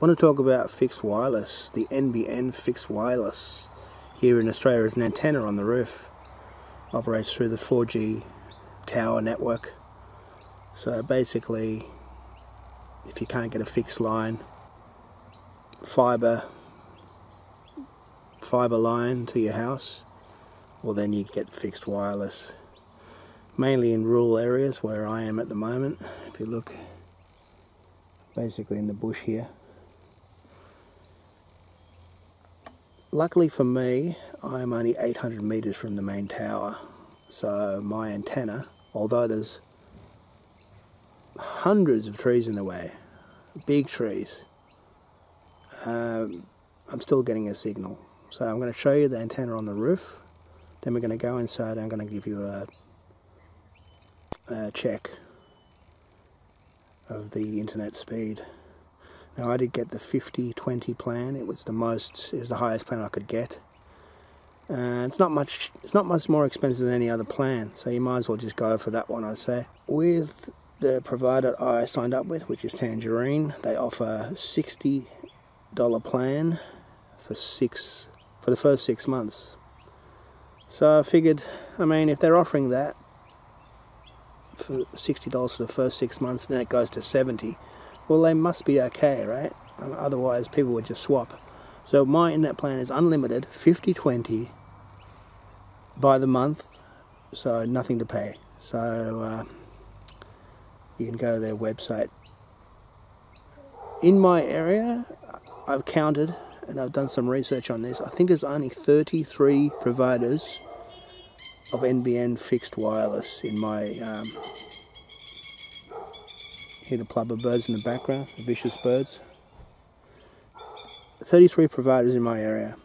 want to talk about fixed wireless. The NBN fixed wireless here in Australia is an antenna on the roof. Operates through the 4G tower network. So basically, if you can't get a fixed line, fiber fiber line to your house, well then you get fixed wireless. Mainly in rural areas where I am at the moment. If you look basically in the bush here. Luckily for me, I'm only 800 meters from the main tower, so my antenna, although there's hundreds of trees in the way, big trees, um, I'm still getting a signal. So I'm going to show you the antenna on the roof, then we're going to go inside and I'm going to give you a, a check of the internet speed. Now I did get the 50-20 plan. It was the most, it was the highest plan I could get. And it's not much, it's not much more expensive than any other plan. So you might as well just go for that one, I'd say. With the provider I signed up with, which is Tangerine, they offer $60 plan for six, for the first six months. So I figured, I mean, if they're offering that for $60 for the first six months, then it goes to 70 well they must be okay, right? Otherwise people would just swap. So my internet plan is unlimited, 50-20 by the month, so nothing to pay. So uh, you can go to their website. In my area, I've counted and I've done some research on this. I think there's only 33 providers of NBN fixed wireless in my um, Hear the club birds in the background, the vicious birds. 33 providers in my area.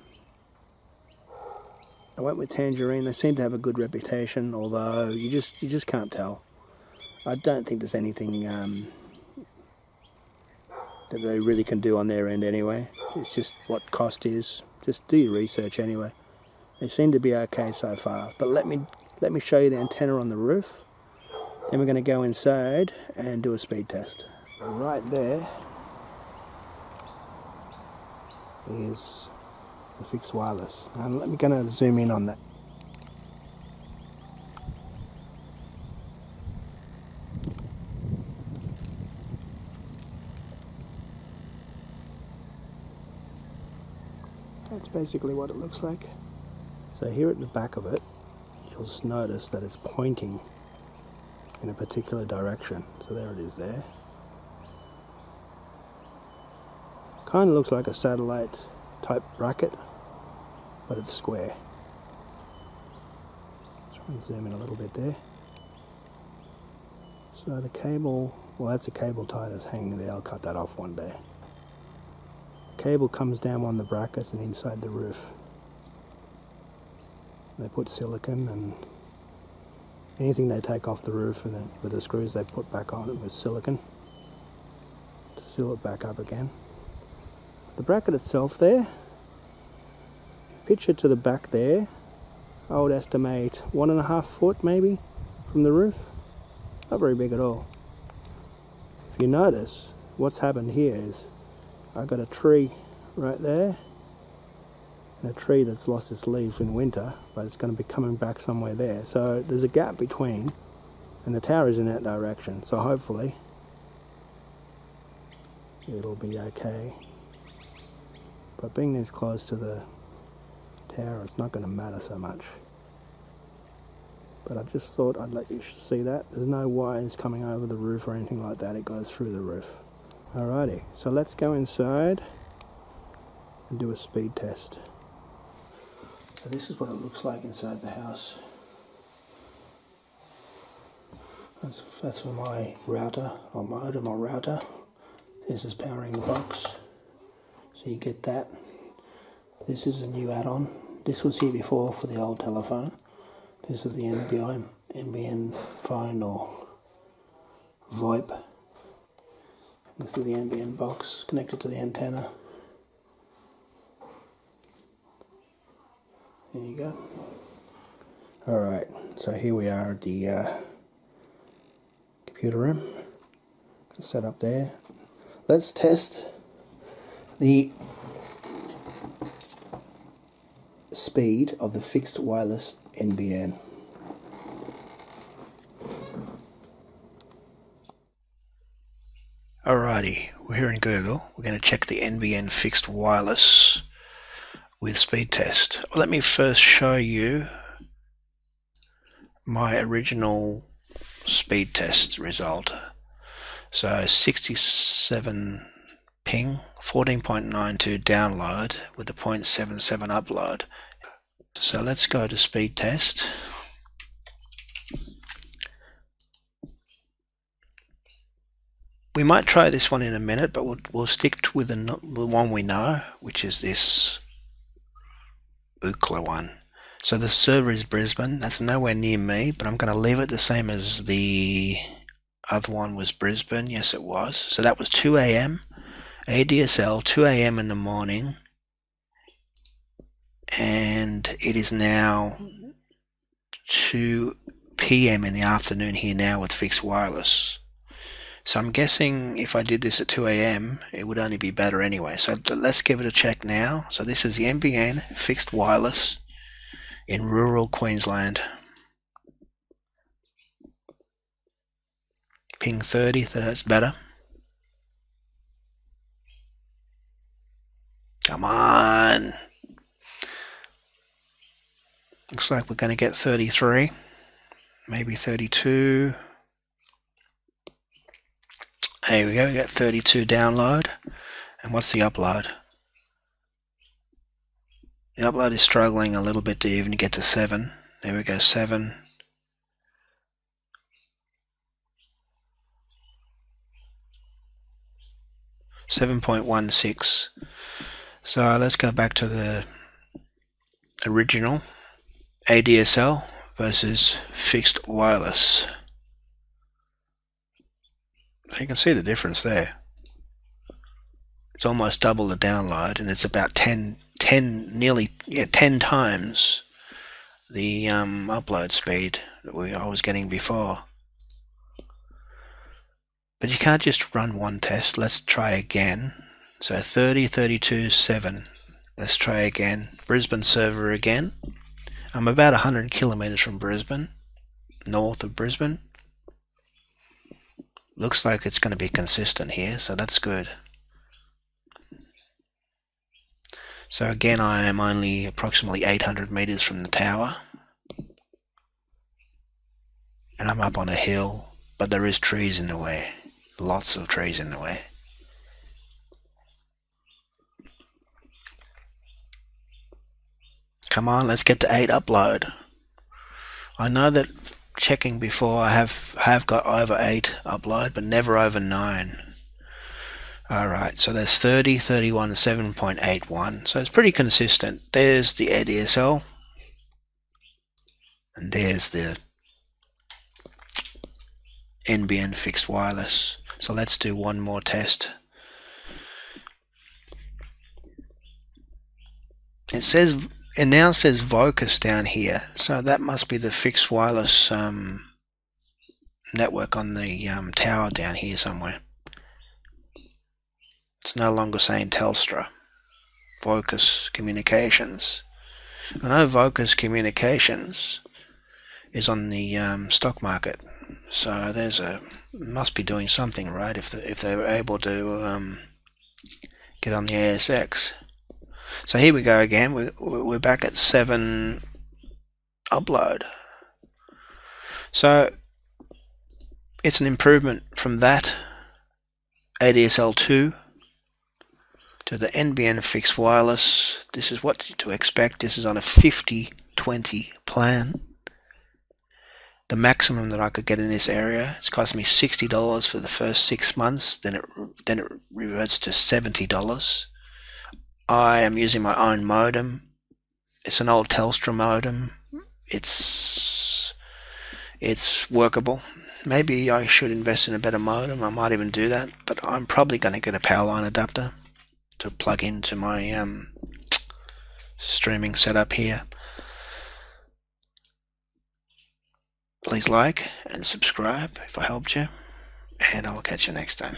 I went with Tangerine. They seem to have a good reputation, although you just you just can't tell. I don't think there's anything um, that they really can do on their end anyway. It's just what cost is. Just do your research anyway. They seem to be okay so far. But let me let me show you the antenna on the roof. Then we're going to go inside and do a speed test. Right there is the fixed wireless. And let me going to zoom in on that. That's basically what it looks like. So here at the back of it, you'll notice that it's pointing in a particular direction. So there it is there. Kind of looks like a satellite type bracket, but it's square. Try and zoom in a little bit there. So the cable, well that's a cable tie that's hanging there, I'll cut that off one day. Cable comes down on the brackets and inside the roof. They put silicon and anything they take off the roof and then with the screws they put back on it with silicon to seal it back up again. The bracket itself there, it to the back there, I would estimate one and a half foot maybe from the roof. Not very big at all. If you notice, what's happened here is I've got a tree right there a tree that's lost its leaves in winter, but it's going to be coming back somewhere there. So there's a gap between, and the tower is in that direction. So hopefully it'll be okay. But being this close to the tower, it's not going to matter so much. But I just thought I'd let you see that. There's no wires coming over the roof or anything like that. It goes through the roof. Alrighty, so let's go inside and do a speed test. So this is what it looks like inside the house. That's, that's for my router, or modem or router. This is powering the box. So you get that. This is a new add-on. This was here before for the old telephone. This is the NBN, NBN phone or VoIP. This is the NBN box connected to the antenna. There you go. Alright, so here we are at the uh, computer room. Set up there. Let's test the speed of the fixed wireless NBN. Alrighty, we're here in Google. We're going to check the NBN fixed wireless with speed test. Let me first show you my original speed test result. So 67 ping, 14.92 download with the 0.77 upload. So let's go to speed test. We might try this one in a minute, but we'll, we'll stick with the, the one we know, which is this Ookla one. So the server is Brisbane. That's nowhere near me, but I'm going to leave it the same as the other one was Brisbane. Yes, it was. So that was 2 a.m. ADSL, 2 a.m. in the morning. And it is now 2 p.m. in the afternoon here now with fixed wireless. So I'm guessing if I did this at 2 a.m. it would only be better anyway. So let's give it a check now. So this is the NBN fixed wireless in rural Queensland. Ping 30, that's better. Come on. Looks like we're going to get 33, maybe 32. There we go, we got 32 download. And what's the upload? The upload is struggling a little bit to even get to 7. There we go, 7. Seven point one six. So let's go back to the original ADSL versus fixed wireless. You can see the difference there. It's almost double the download and it's about 10 10 nearly yeah 10 times the um, upload speed that we I was getting before. But you can't just run one test. Let's try again. So 30 32 7 let's try again. Brisbane server again. I'm about 100 kilometers from Brisbane north of Brisbane looks like it's going to be consistent here so that's good So again, I am only approximately 800 meters from the tower. And I'm up on a hill, but there is trees in the way. Lots of trees in the way. Come on, let's get to 8 upload. I know that checking before I have have got over 8 upload, but never over 9. Alright, so there's 30, 31, 7.81. So it's pretty consistent. There's the ADSL. And there's the NBN fixed wireless. So let's do one more test. It says it now says Vocus down here, so that must be the fixed wireless um, network on the um, tower down here somewhere. It's no longer saying Telstra. Vocus Communications. I know Vocus Communications is on the um, stock market, so there's a must be doing something right if the, if they were able to um, get on the ASX. So here we go again. We, we're back at seven upload. So it's an improvement from that ADSL 2 to the NBN fixed wireless. This is what to expect. This is on a 50-20 plan. The maximum that I could get in this area, it's cost me $60 for the first six months, then it, then it reverts to $70. I am using my own modem. It's an old Telstra modem. It's, it's workable. Maybe I should invest in a better modem. I might even do that, but I'm probably going to get a power line adapter to plug into my um, streaming setup here. Please like and subscribe if I helped you, and I will catch you next time.